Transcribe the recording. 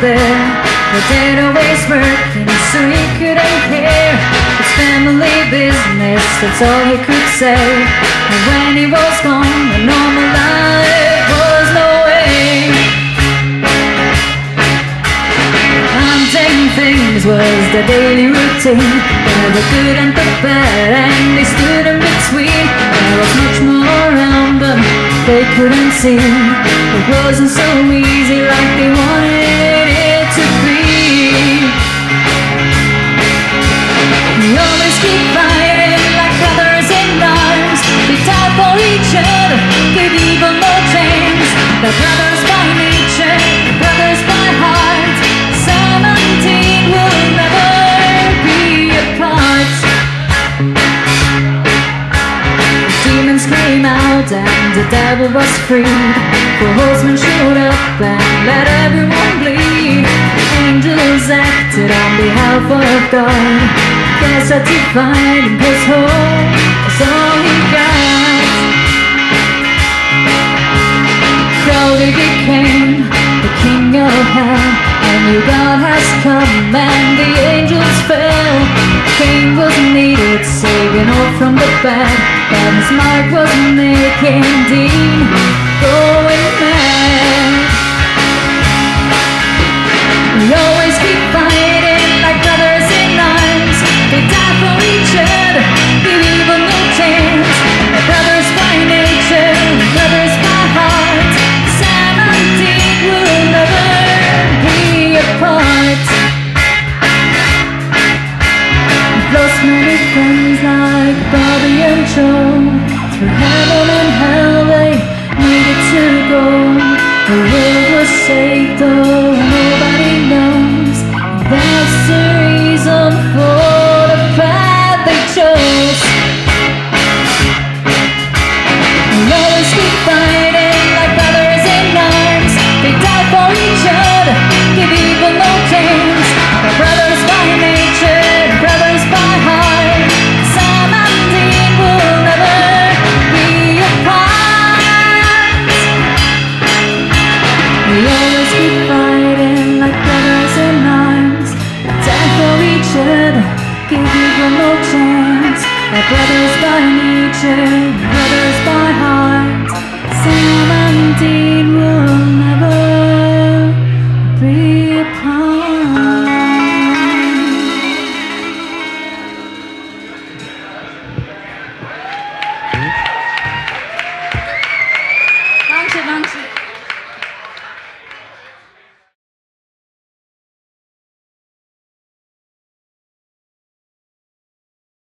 there But they'd always working so he couldn't care It's family business, that's all he could say. And when he was gone, the normal life was no way. Hunting things was the daily routine. There the good and the bad and they stood in between. There was much more around them they couldn't see. It wasn't so easy like they wanted other, give evil no chance The brothers by nature, the brothers by heart. Sam and Dean will never be apart. Demons came out and the devil was freed The horsemen showed up and let everyone bleed. Angels acted on behalf of God. That to find him was hope all he God has come and the angels fell. King was needed, saving all from the bad. But his mark was making Dean was though nobody knows. That's nature,